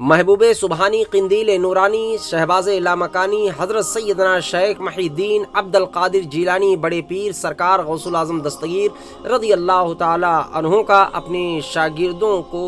महबूब सुबहानी, कंदील नूरानी, शहबाज लामकानी, हज़रत सैदना शेख महीद्दीन अब्दुल कादिर जीलानी, बड़े पीर सरकार गौसल आज़म दस्तगीर रदी अल्लाह तहों का अपने शागिर्दों को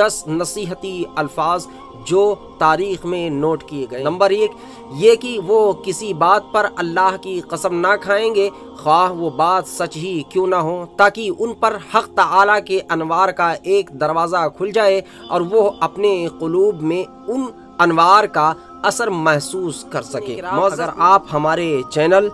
दस नसीहती अल्फाज जो तारीख में नोट किए गए। नंबर एक ये कि वो किसी बात पर अल्लाह की कसम ना खाएँगे ख्वाह वो बात सच ही क्यों ना हो? ताकि उन पर हक ताला के अनवार का एक दरवाज़ा खुल जाए और वो अपने कलूब में उन अनवार का असर महसूस कर सके। अगर आप हमारे channel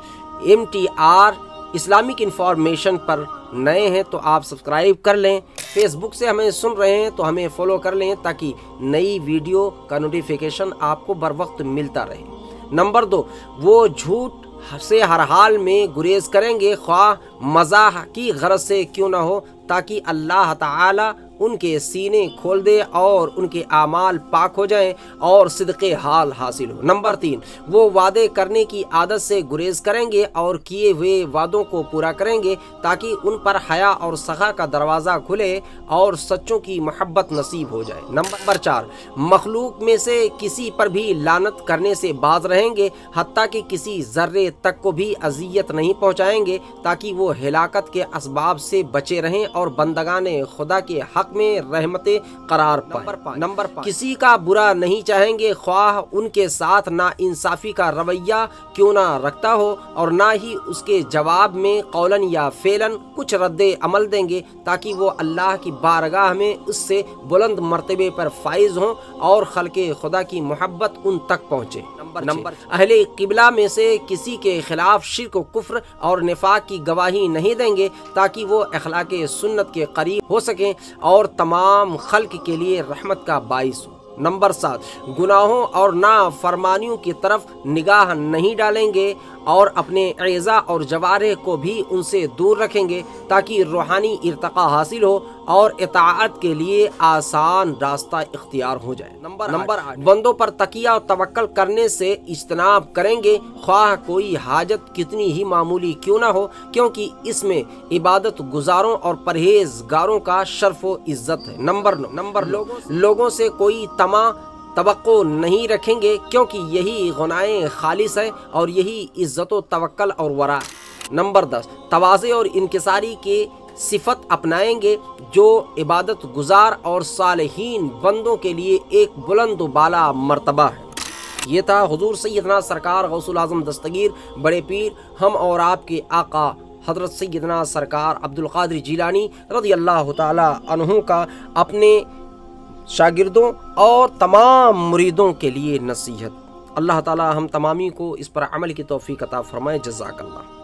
M T R Islamic information पर नए हैं तो आप सब्सक्राइब कर लें। फेसबुक से हमें सुन रहे हैं तो हमें फॉलो कर लें ताकि नई वीडियो का नोटिफिकेशन आपको बर वक्त मिलता रहे। नंबर दो, वो झूठ से हर हाल में गुरेज करेंगे। ख्वाह मज़ाक की गरज से क्यों ना हो? ताकि अल्लाह ताला उनके सीने खोल दे और उनके आमाल पाक हो जाएँ और सिदक़े हाल हासिल हो। नंबर तीन, वो वादे करने की आदत से गुरेज करेंगे और किए हुए वादों को पूरा करेंगे ताकि उन पर हया और सखा का दरवाज़ा खुले और सच्चों की मोहब्बत नसीब हो जाए। नंबर चार, मखलूक में से किसी पर भी लानत करने से बाज रहेंगे हती कि किसी जर्रे तक को भी अजियत नहीं पहुँचाएँगे ताकि वो हिलाकत के इसबाब से बचे रहें और बंदगान खुदा के हक हक में रहमत करार पाए। नंबर किसी का बुरा नहीं चाहेंगे ख्वाह उनके साथ ना इंसाफी का रवैया क्यों ना रखता हो और ना ही उसके जवाब में कौलन या फेलन कुछ रद्द अमल देंगे ताकि वो अल्लाह की बारगाह में उससे बुलंद मरतबे पर फाइज हों और खल के खुदा की मोहब्बत उन तक पहुँचे। नंबर अहले किबला में से किसी के खिलाफ शिरक कुफ्र और निफाक की गवाही नहीं देंगे ताकि वो अखलाक सुन्नत के करीब हो सकें और तमाम खल्क के लिए रहमत का बाइस हो। नंबर सात गुनाहों और ना फरमानियों की तरफ़ निगाह नहीं डालेंगे और अपने एज़ा और जवारे को भी उनसे दूर रखेंगे ताकि रूहानी इरतका हासिल हो और इतात के लिए आसान रास्ता इख्तियार हो जाए। नंबर नंबर आठ। बंदों पर तकिया और तवक्ल करने से इज्तनाब करेंगे। ख्वाह कोई हाजत कितनी ही मामूली क्यों ना हो क्योंकि इसमें इबादत गुजारों और परहेजगारों का शर्फ इज़्ज़त है। नंबर नौ। नंबर लोगों लोगों से कोई तमा तो नहीं रखेंगे क्योंकि यही गनाए खालिश है और यही इज़्ज़त तवक्ल और वरा नंबर दस। तवाज़े और इनकसारी के सिफत अपनाएँगे, जो इबादत गुजार और सालहीन बंदों के लिए एक बुलंद बाला मरतबा है। ये था हजूर सैदना सरकार गौसुल आज़म दस्तगीर। बड़े पीर, हम और आपके आका हज़रत सैदना सरकार अब्दुल जिलानी रदी अल्लाह तहों का अपने शागिर्दों और तमाम मुरीदों के लिए नसीहत। अल्लाह ताला हम तमामी को इस पर अमल की तोफ़ी अता फ़रमाए। जजाकल्ला